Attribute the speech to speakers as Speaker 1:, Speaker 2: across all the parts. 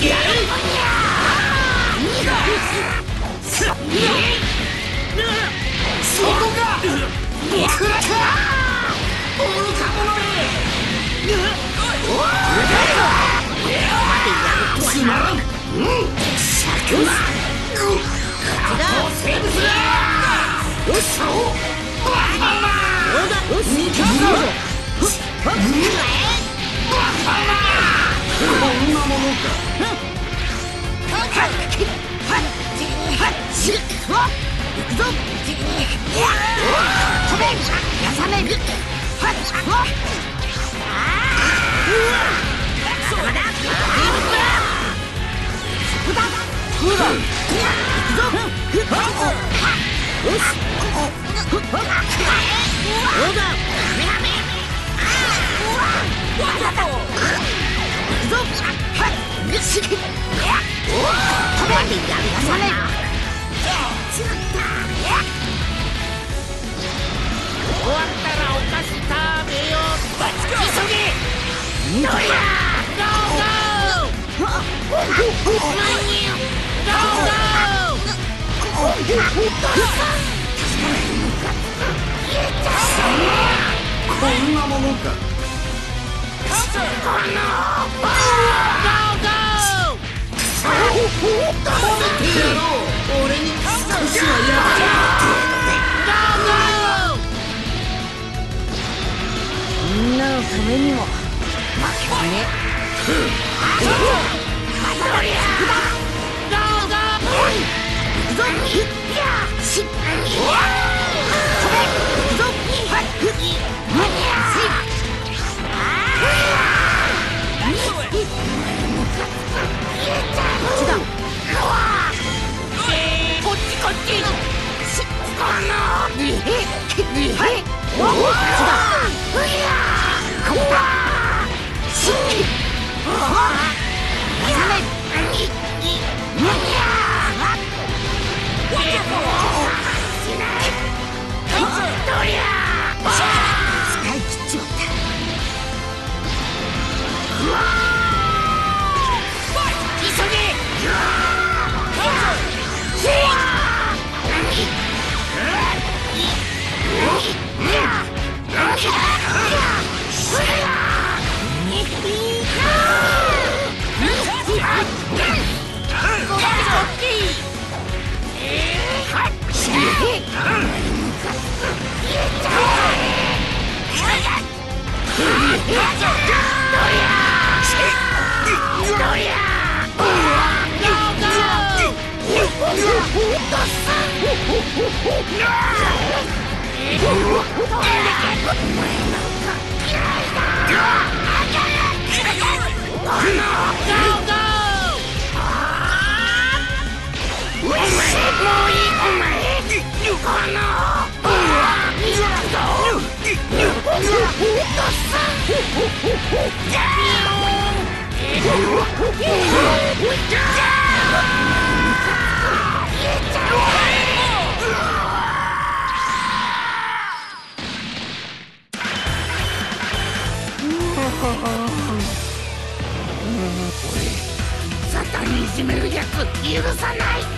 Speaker 1: バカなよし見たぞバカなこんなものかはっはっはっ行くぞ飛べやさめるはっはっまだそこだほら行くぞよしどうだやめ。わざとはいよし飛べやさめしまった終わったらお菓子食べよう急げどりゃゴーゴーこんなものか
Speaker 2: みんなのためにも負けはね
Speaker 1: 使い切っちまった外にいじめるやつ許さない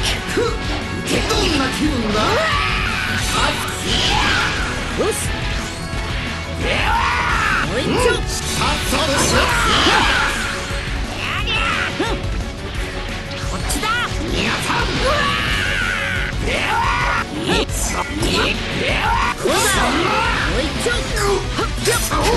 Speaker 3: どんな気分だ？
Speaker 2: よし。もう一丁。
Speaker 3: さっさとしろ
Speaker 2: こっちだ。
Speaker 3: 皆さん。ではそ
Speaker 2: そうだ。もう一丁。はっ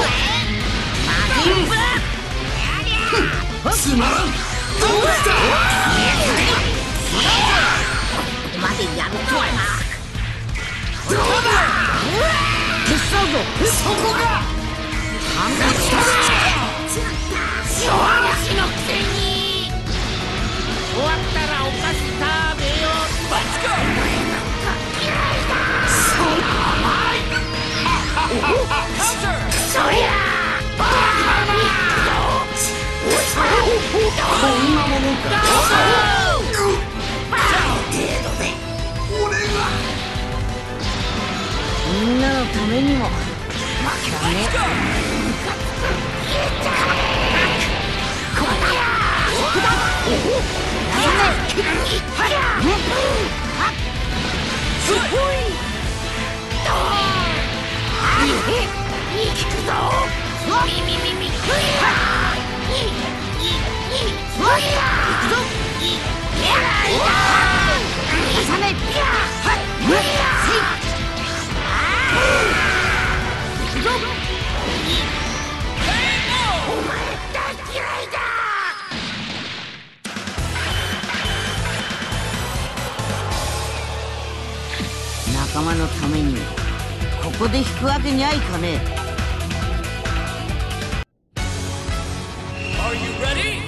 Speaker 2: ぞ。仲間のためにもここで引くわけにはいかねえ。
Speaker 1: Are you ready?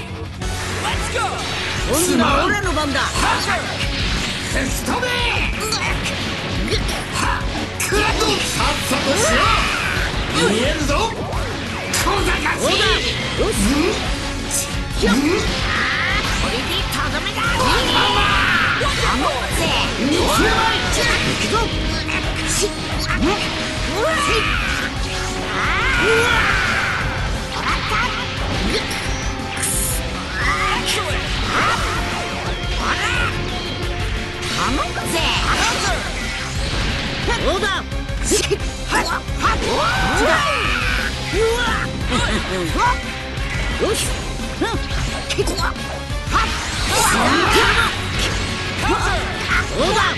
Speaker 1: Let's go!
Speaker 2: 今度は俺の番だ。
Speaker 3: さっさとしろ見えるぞ。小し。
Speaker 2: よしこれでとどめだよし。うんけっはっどうだ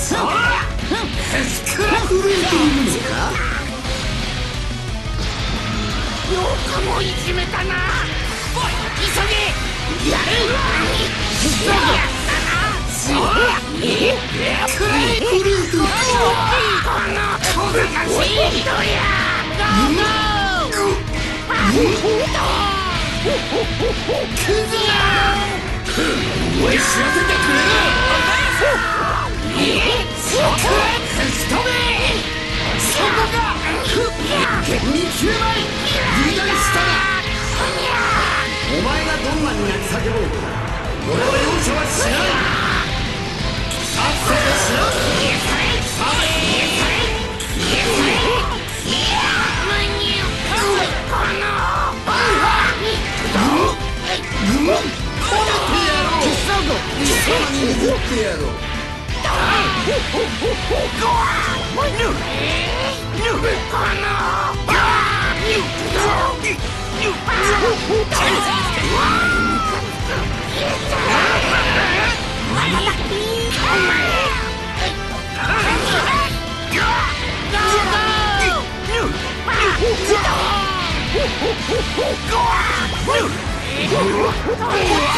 Speaker 2: もう一丁どうだしあれは
Speaker 1: オッケーオッケー
Speaker 2: 頼むぞもう一丁まだまだよしの頼むぜはっ答えだもう一丁しや
Speaker 3: そらテスクラ震えている。のか
Speaker 1: よくもいじめたなおい急げやれ
Speaker 2: 実は
Speaker 1: そうだえ
Speaker 3: くらい震えている
Speaker 1: この小賢しい人や
Speaker 3: クズ思い知らせてくれそこテストめそこが見極まり油断したなお前がどんなに泣き叫ぼうと俺は容赦はしない。さっさとしろさっうん。こねてやろう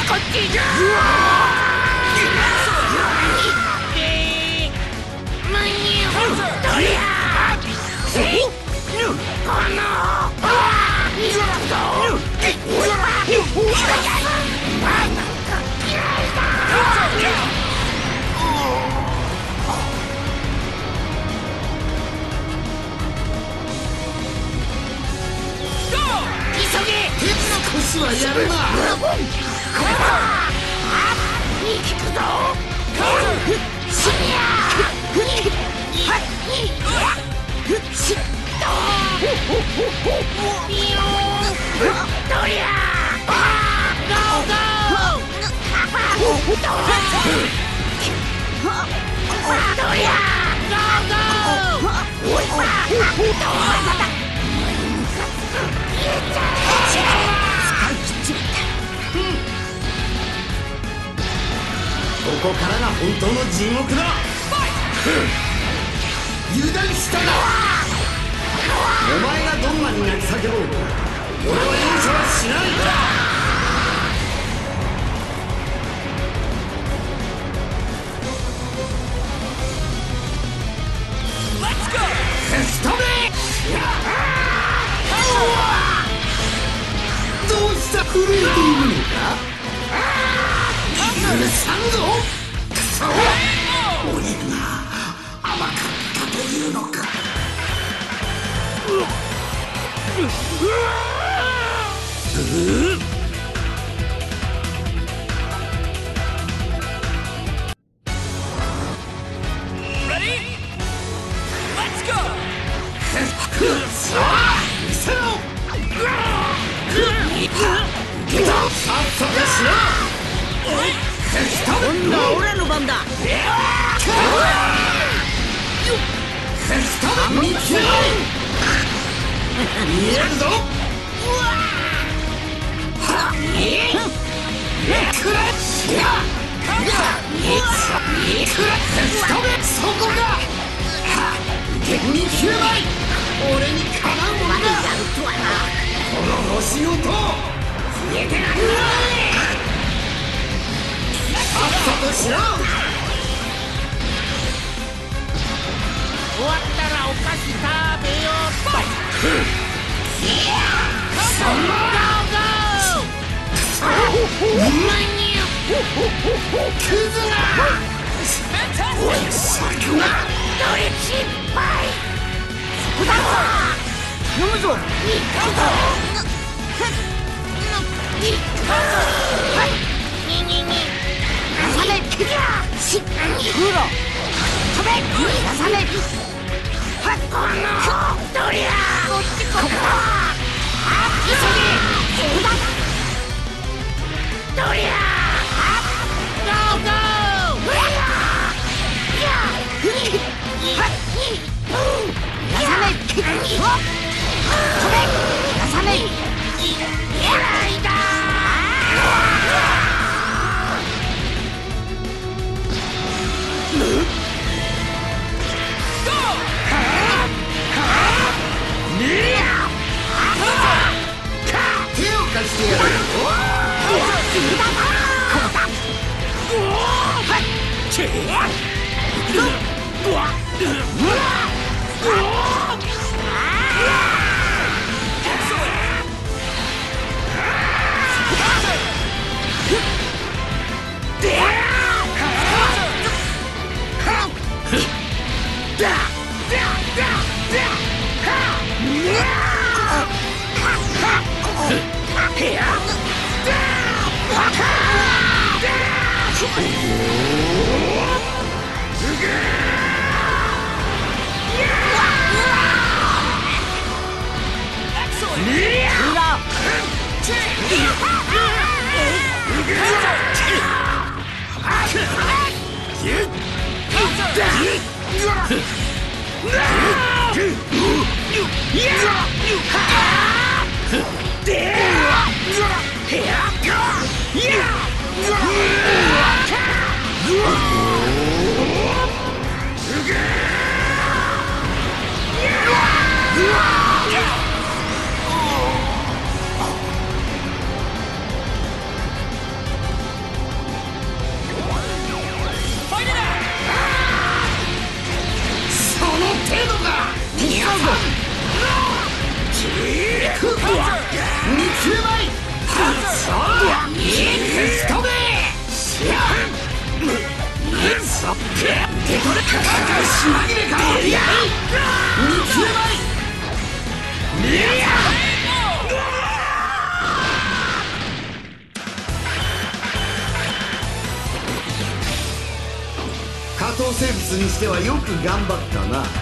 Speaker 1: こっちじゃこ
Speaker 3: こからが本当の地獄だ。油断したな。お前がどんなに泣き叫ぼうと俺は容赦はしないストメどうした震えているのか？許さんぞクソ俺が甘かったというのか
Speaker 1: ？Ready?
Speaker 2: 番だ。
Speaker 3: このだこの星音消えてなくなさとしろ
Speaker 1: 終わったらお菓子食べようと
Speaker 3: そんな
Speaker 1: 間に合う
Speaker 3: クズがおい酒が
Speaker 1: どれ失敗
Speaker 2: 飲むぞ
Speaker 1: ににに
Speaker 2: さめしっ風呂飛べさめ
Speaker 1: このどりゃこっちここ急げどりゃゴーゴー
Speaker 2: やさめ飛べやさめ
Speaker 1: やらいだ
Speaker 3: Yeah! 加藤生物にしてはよく頑張ったな。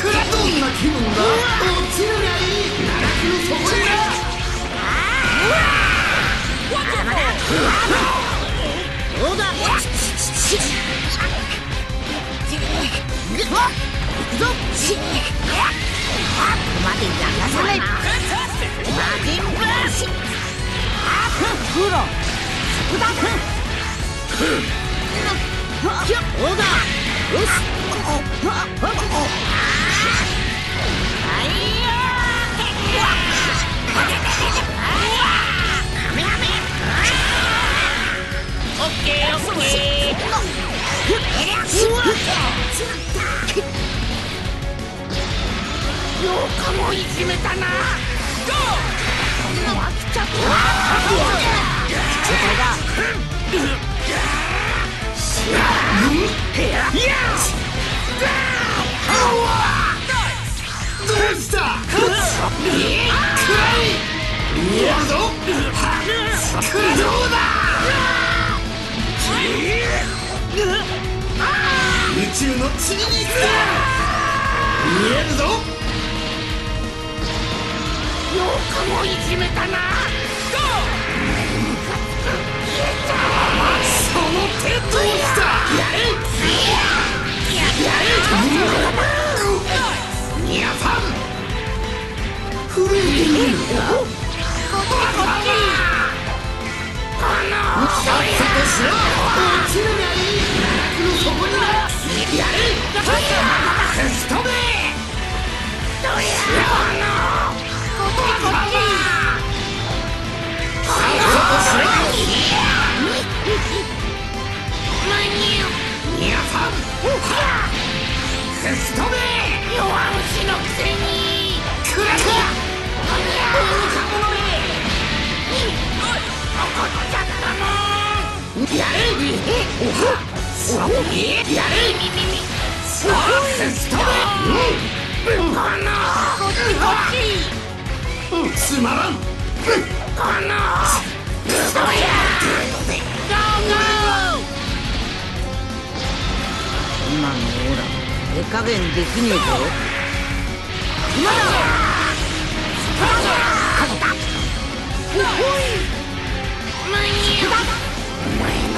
Speaker 3: くらどんな気分だ？落ちるがいい奈落の底にな
Speaker 2: どうだ行くぞまでやらさないマジンブラシフロそこだどうだよし
Speaker 1: オ ッケーオッケーようかもいじめたな Go!
Speaker 3: どうしたくらい見える。ぞくらどうだ宇宙の地に行く見える。ぞ
Speaker 1: ようかもいじめたな Go!
Speaker 3: その手どうしたやれ皆さん震えてい。るつまらん
Speaker 1: このストヤゴーゴ
Speaker 2: 今のオーラ手加減できねえぞ今
Speaker 1: ーマニアお前なんか嫌いだこのあーマニアマニアこのまでだ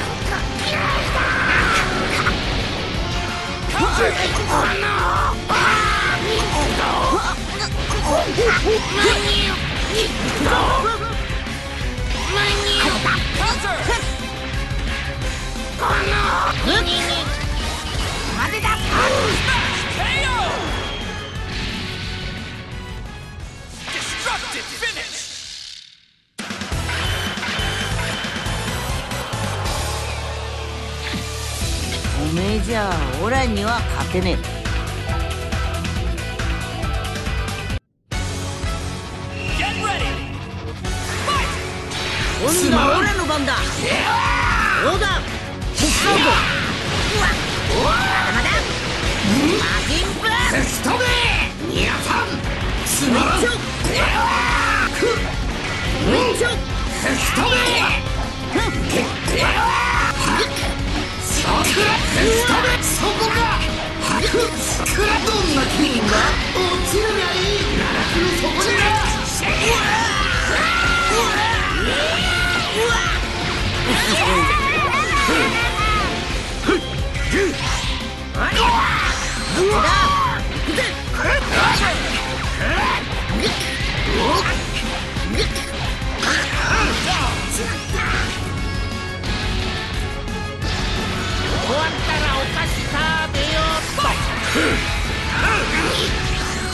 Speaker 4: Destructive finish!
Speaker 2: めえじゃオラには勝てね!え。今度はオラの番だ。どうだ？手伝うぞまだ。マジンブラス
Speaker 3: ストベニアさんつまらん
Speaker 2: ちょ
Speaker 3: うん
Speaker 2: ちょ
Speaker 3: ストベそこストベそこかどんな気分だ落ちるがいい奈落の底にな
Speaker 2: おっわったらお菓子食べよ。うと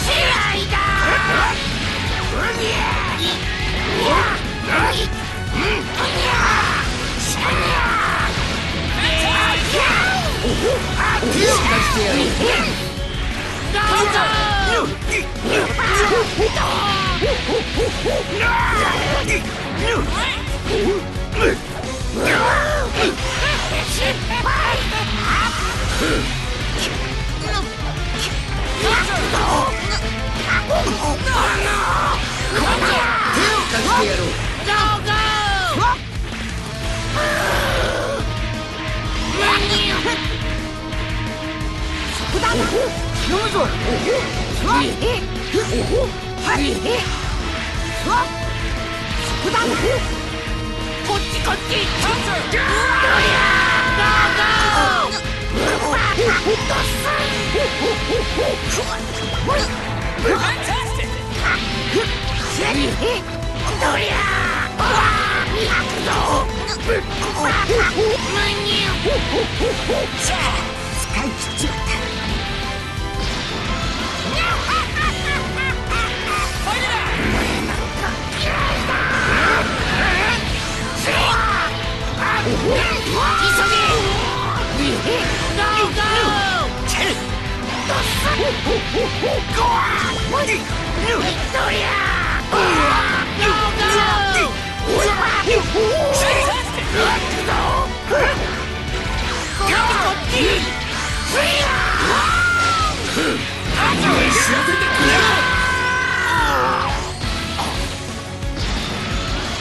Speaker 2: いだうに
Speaker 1: ゃ
Speaker 2: う
Speaker 1: に
Speaker 2: ゃうこっちこっ
Speaker 1: ち Whoa!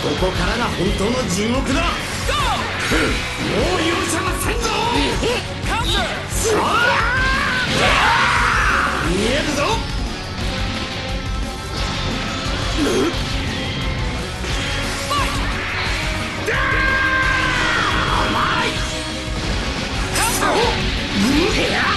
Speaker 3: ここからが本当の地獄だ。
Speaker 2: Yeah!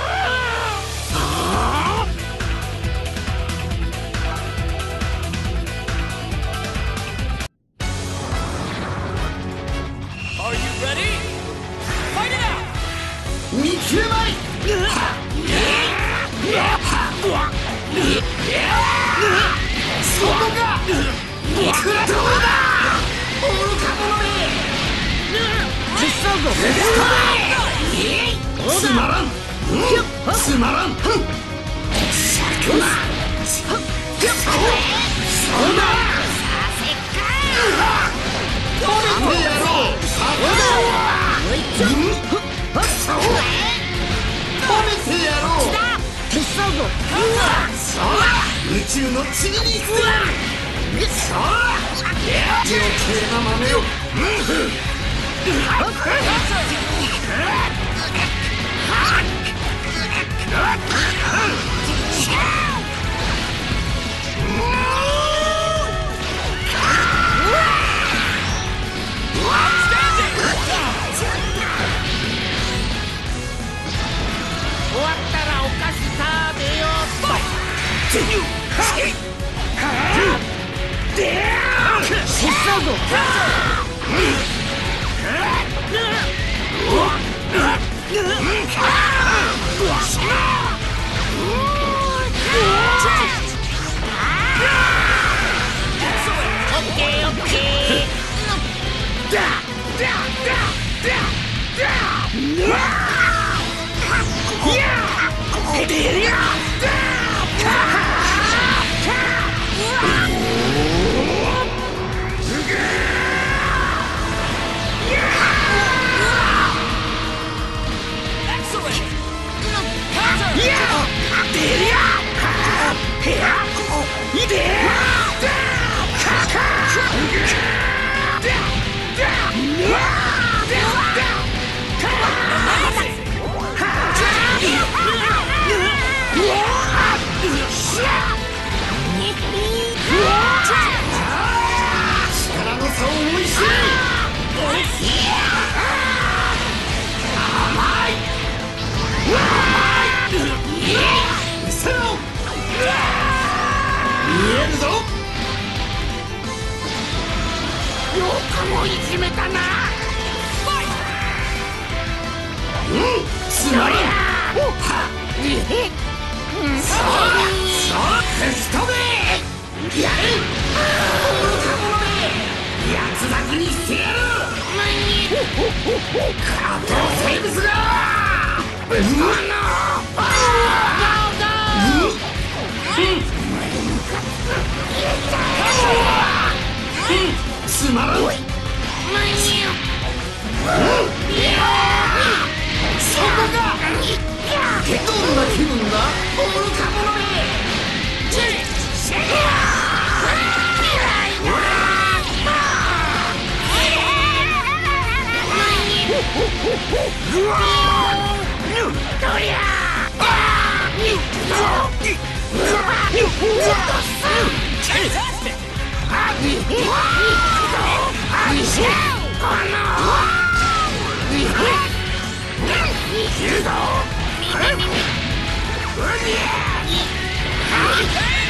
Speaker 3: つまらん。つまらん。さきょだそうだ止めてやろうさきょ止めてやろうな真似を Yeah! つまらん。そこがどんな気分だ。愚か者め
Speaker 1: うわ Yeah!